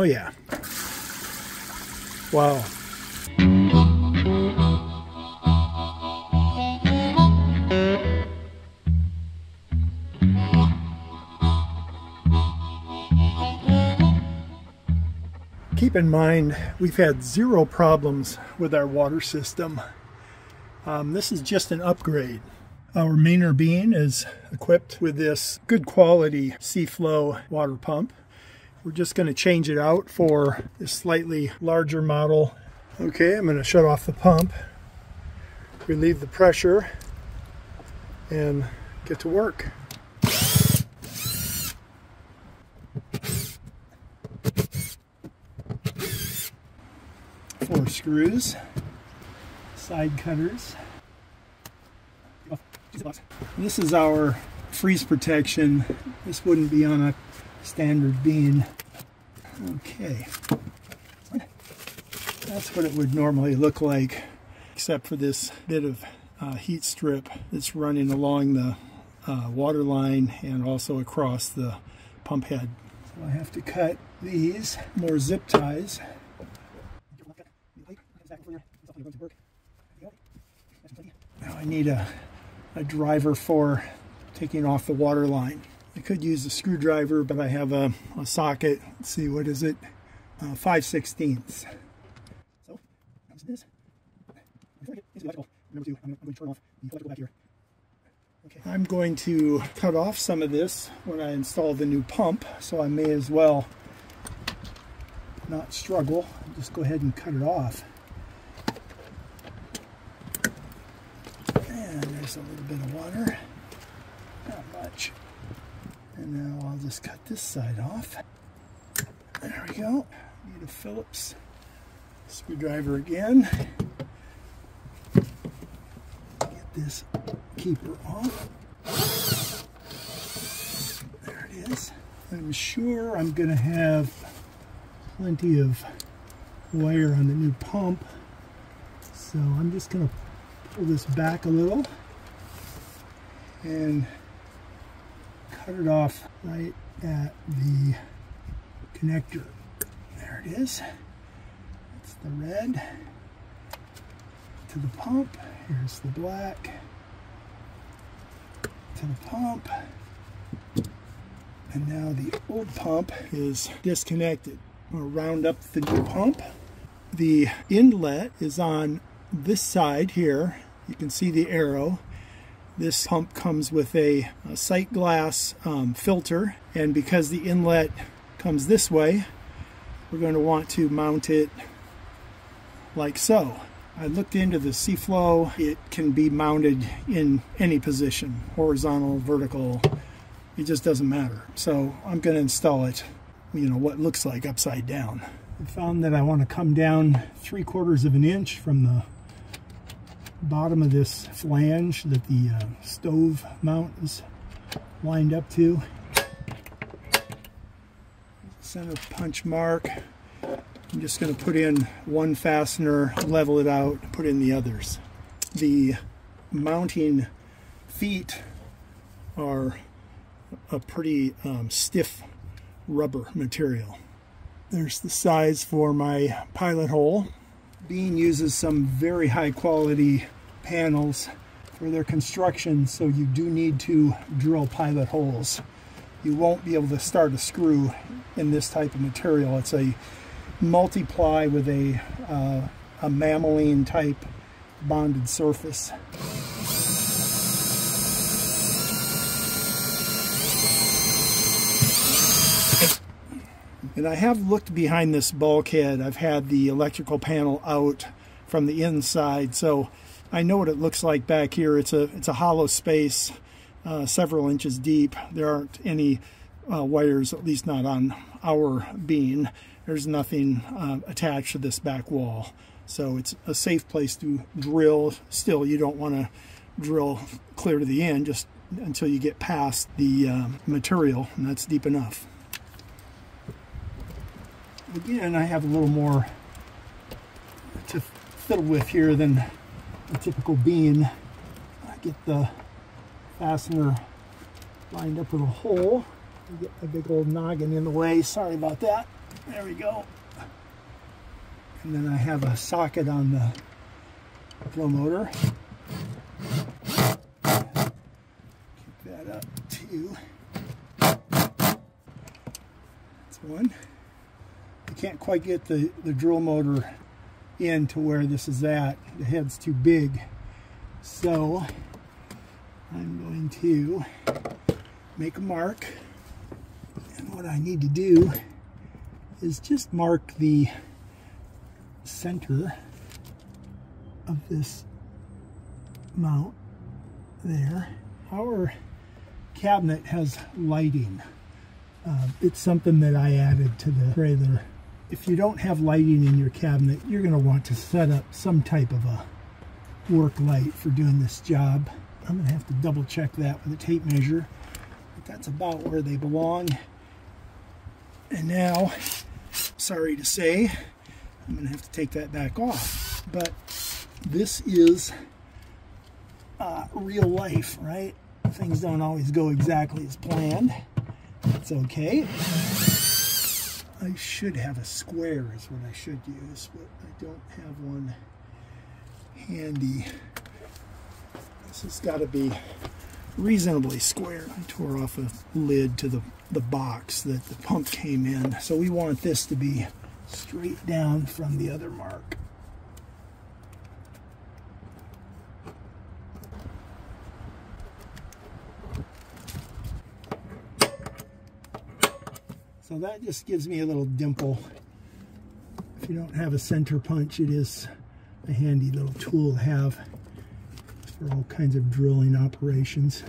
Oh yeah. Wow. Keep in mind, we've had zero problems with our water system. Um, this is just an upgrade. Our mainer bean is equipped with this good quality SEAFLO water pump. We're just going to change it out for this slightly larger model. Okay, I'm going to shut off the pump, relieve the pressure, and get to work. Four screws, side cutters. This is our freeze protection. This wouldn't be on a standard bean. Okay. That's what it would normally look like, except for this bit of uh, heat strip that's running along the uh, water line and also across the pump head. So I have to cut these more zip ties. Now I need a, a driver for taking off the water line. I could use a screwdriver, but I have a, a socket. Let's see, what is it? Uh, 5 sixteenths. So, this. Remember to, I'm going to turn off the electrical back here. Okay. I'm going to cut off some of this when I install the new pump, so I may as well not struggle. Just go ahead and cut it off. And there's a little bit of water. Not much. And now I'll just cut this side off. There we go. Need a Phillips screwdriver again. Get this keeper off. There it is. I'm sure I'm going to have plenty of wire on the new pump. So I'm just going to pull this back a little and cut it off right at the connector. There it is. That's the red to the pump. Here's the black to the pump. And now the old pump is disconnected. I'll round up the new pump. The inlet is on this side here. You can see the arrow this pump comes with a, a sight glass um, filter and because the inlet comes this way we're going to want to mount it like so. I looked into the SEAFLO. It can be mounted in any position, horizontal, vertical, it just doesn't matter. So I'm going to install it, you know, what looks like upside down. I found that I want to come down three quarters of an inch from the bottom of this flange that the uh, stove mount is lined up to. Center punch mark. I'm just going to put in one fastener, level it out, put in the others. The mounting feet are a pretty um, stiff rubber material. There's the size for my pilot hole. Bean uses some very high quality panels for their construction, so you do need to drill pilot holes. You won't be able to start a screw in this type of material. It's a multiply with a, uh, a melamine type bonded surface. And I have looked behind this bulkhead. I've had the electrical panel out from the inside, so I know what it looks like back here. It's a it's a hollow space, uh, several inches deep. There aren't any uh, wires, at least not on our bean. There's nothing uh, attached to this back wall, so it's a safe place to drill. Still, you don't want to drill clear to the end, just until you get past the uh, material, and that's deep enough again, I have a little more to fiddle with here than a typical bean. I get the fastener lined up with a hole. I get my big old noggin in the way. Sorry about that. There we go. And then I have a socket on the flow motor. Keep that up too. That's one. Can't quite get the, the drill motor in to where this is at. The head's too big. So I'm going to make a mark. And what I need to do is just mark the center of this mount there. Our cabinet has lighting. Uh, it's something that I added to the trailer. If you don't have lighting in your cabinet, you're going to want to set up some type of a work light for doing this job. I'm going to have to double check that with a tape measure. But that's about where they belong. And now, sorry to say, I'm going to have to take that back off. But this is uh, real life, right? Things don't always go exactly as planned. That's okay. I should have a square is what I should use, but I don't have one handy. This has got to be reasonably square. I tore off a lid to the, the box that the pump came in. So we want this to be straight down from the other mark. So that just gives me a little dimple. If you don't have a center punch, it is a handy little tool to have for all kinds of drilling operations.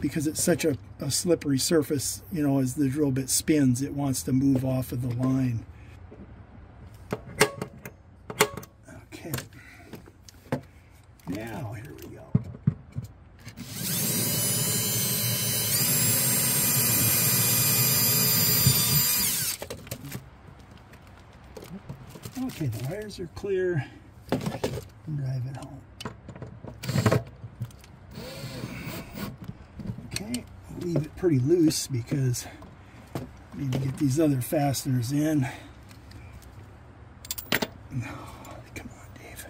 because it's such a, a, slippery surface, you know, as the drill bit spins, it wants to move off of the line. Okay. Now, here we go. Okay, the wires are clear. Drive it home. Okay, leave it pretty loose because I need to get these other fasteners in. No, come on, Dave.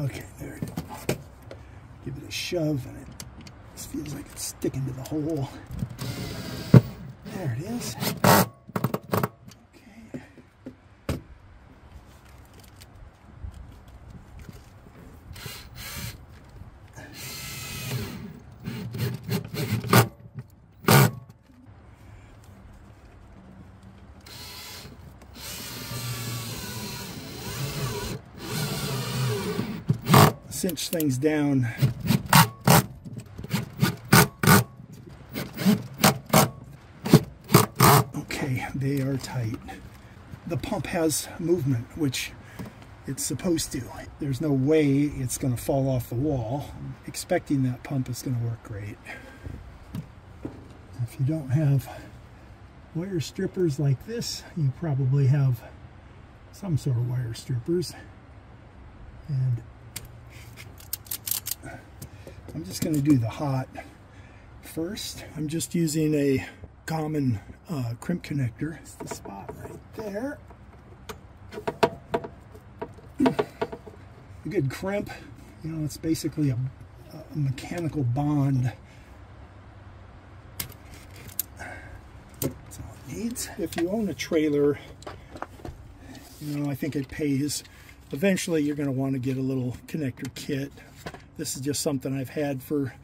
Okay, there it is. Give it a shove and it feels like it's sticking to the hole. There it is. Cinch things down. Okay, they are tight. The pump has movement, which it's supposed to. There's no way it's going to fall off the wall. I'm expecting that pump is going to work great. If you don't have wire strippers like this, you probably have some sort of wire strippers. And I'm just going to do the hot first. I'm just using a common uh, crimp connector. It's the spot right there. A good crimp, you know, it's basically a, a mechanical bond. That's all it needs. If you own a trailer, you know, I think it pays. Eventually, you're going to want to get a little connector kit this is just something I've had for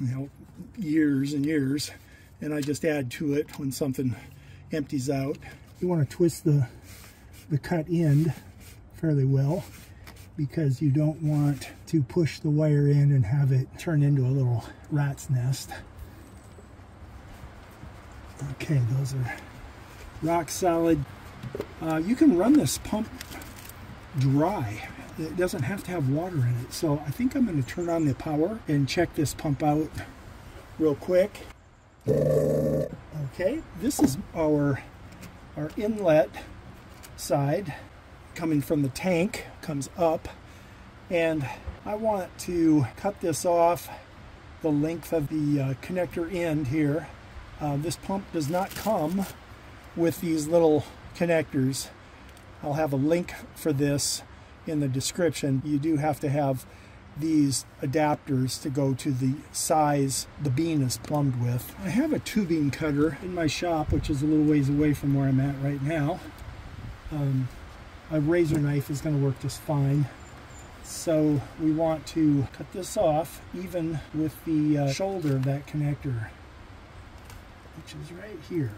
you know years and years and I just add to it when something empties out. You want to twist the the cut end fairly well because you don't want to push the wire in and have it turn into a little rat's nest. Okay, those are rock solid. Uh, you can run this pump dry it doesn't have to have water in it. So I think I'm going to turn on the power and check this pump out real quick. Okay, this is our, our inlet side. coming from the tank comes up and I want to cut this off the length of the uh, connector end here. Uh, this pump does not come with these little connectors. I'll have a link for this in the description. You do have to have these adapters to go to the size the bean is plumbed with. I have a tubing cutter in my shop, which is a little ways away from where I'm at right now. Um, a razor knife is going to work just fine. So we want to cut this off even with the uh, shoulder of that connector, which is right here.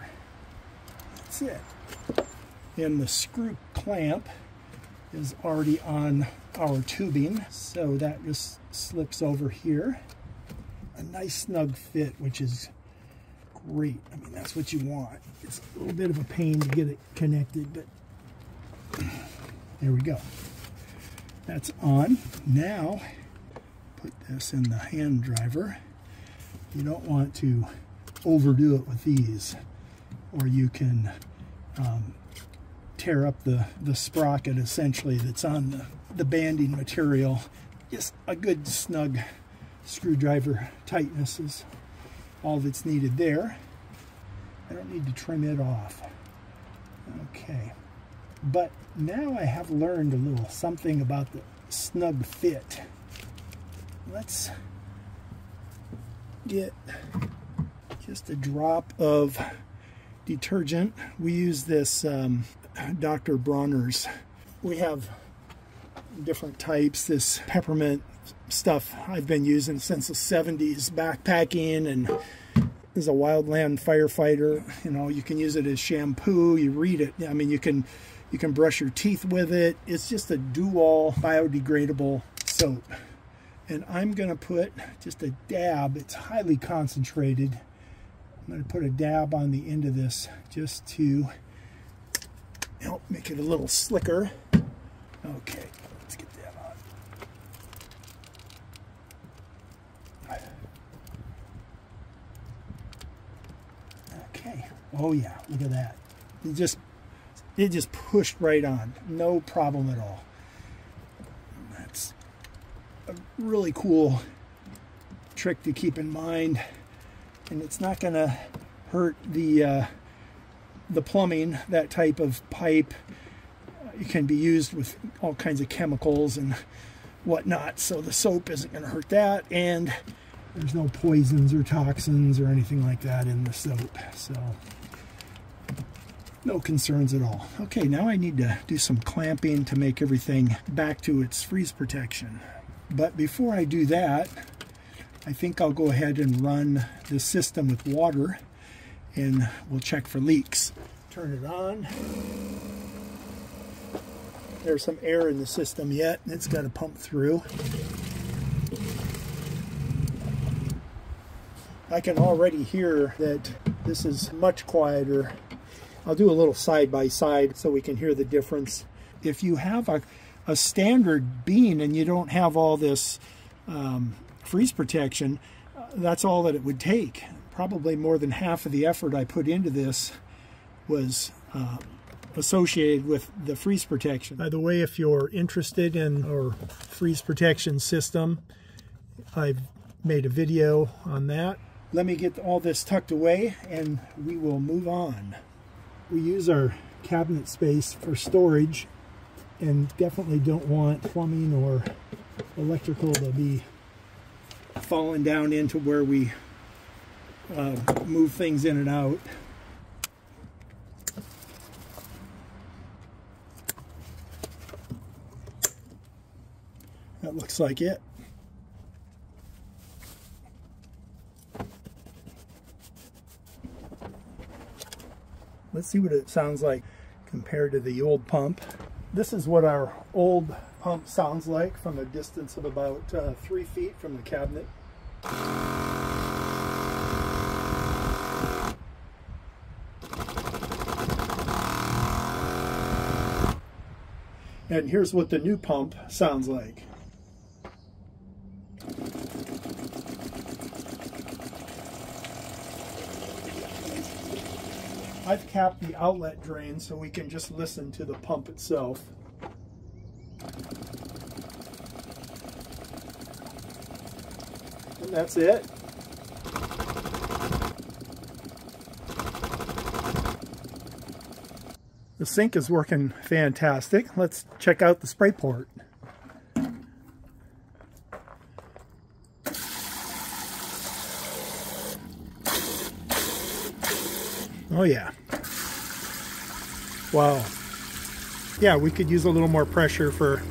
That's it. And the screw clamp is already on our tubing, so that just slips over here. A nice snug fit, which is great. I mean, that's what you want. It's a little bit of a pain to get it connected, but there we go. That's on. Now, put this in the hand driver. You don't want to overdo it with these, or you can um, tear up the, the sprocket essentially that's on the, the banding material. Just a good snug screwdriver tightness is all that's needed there. I don't need to trim it off. Okay. But now I have learned a little something about the snug fit. Let's get just a drop of detergent. We use this um, Dr. Bronner's. We have different types. This peppermint stuff I've been using since the 70s, backpacking and as a wildland firefighter. You know, you can use it as shampoo. You read it. I mean, you can you can brush your teeth with it. It's just a dual all biodegradable soap. And I'm going to put just a dab. It's highly concentrated. I'm going to put a dab on the end of this just to help make it a little slicker. Okay, let's get that on. Okay, oh yeah, look at that. It just, it just pushed right on. No problem at all. That's a really cool trick to keep in mind. And it's not to hurt the uh, the plumbing, that type of pipe, uh, it can be used with all kinds of chemicals and whatnot. So the soap isn't going to hurt that. And there's no poisons or toxins or anything like that in the soap. So no concerns at all. Okay, now I need to do some clamping to make everything back to its freeze protection. But before I do that, I think I'll go ahead and run the system with water and we'll check for leaks. Turn it on. There's some air in the system yet, and it's got to pump through. I can already hear that this is much quieter. I'll do a little side by side so we can hear the difference. If you have a, a standard bean and you don't have all this um, freeze protection, uh, that's all that it would take probably more than half of the effort I put into this was uh, associated with the freeze protection. By the way, if you're interested in our freeze protection system, I've made a video on that. Let me get all this tucked away and we will move on. We use our cabinet space for storage and definitely don't want plumbing or electrical to be falling down into where we uh, move things in and out. That looks like it. Let's see what it sounds like compared to the old pump. This is what our old pump sounds like from a distance of about uh, three feet from the cabinet. And here's what the new pump sounds like. I've capped the outlet drain so we can just listen to the pump itself. And that's it. The sink is working fantastic. Let's check out the spray port. Oh yeah. Wow. Yeah, we could use a little more pressure for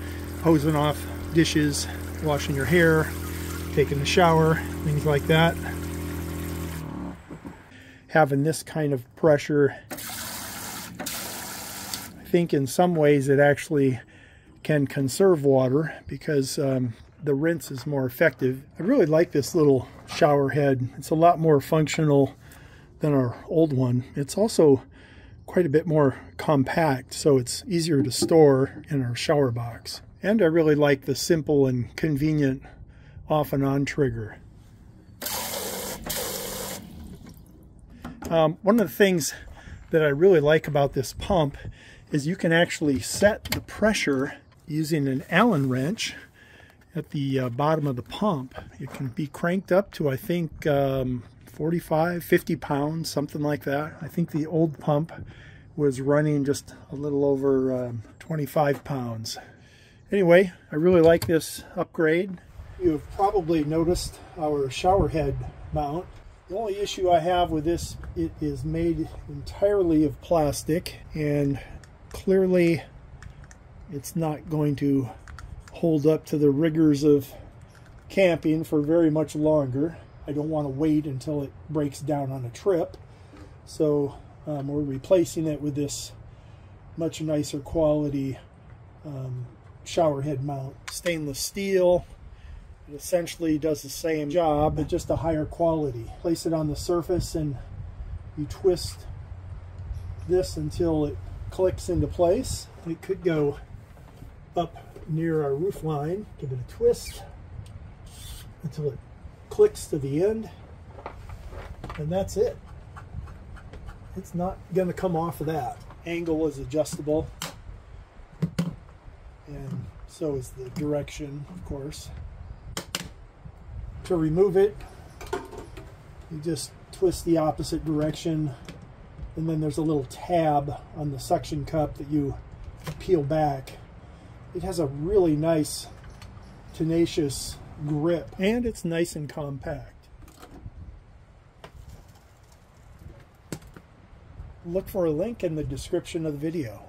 hosing off dishes, washing your hair, taking a shower, things like that. Having this kind of pressure, think in some ways it actually can conserve water because um, the rinse is more effective. I really like this little shower head. It's a lot more functional than our old one. It's also quite a bit more compact, so it's easier to store in our shower box. And I really like the simple and convenient off and on trigger. Um, one of the things that I really like about this pump is you can actually set the pressure using an Allen wrench at the uh, bottom of the pump. It can be cranked up to, I think, um, 45, 50 pounds, something like that. I think the old pump was running just a little over um, 25 pounds. Anyway, I really like this upgrade. You've probably noticed our shower head mount. The only issue I have with this, it is made entirely of plastic and clearly it's not going to hold up to the rigors of camping for very much longer. I don't want to wait until it breaks down on a trip. So um, we're replacing it with this much nicer quality um, shower head mount. Stainless steel. It essentially does the same job, but just a higher quality. Place it on the surface and you twist this until it clicks into place. It could go up near our roof line. Give it a twist until it clicks to the end and that's it. It's not going to come off of that. Angle is adjustable and so is the direction of course. To remove it you just twist the opposite direction and then there's a little tab on the suction cup that you peel back. It has a really nice tenacious grip and it's nice and compact. Look for a link in the description of the video.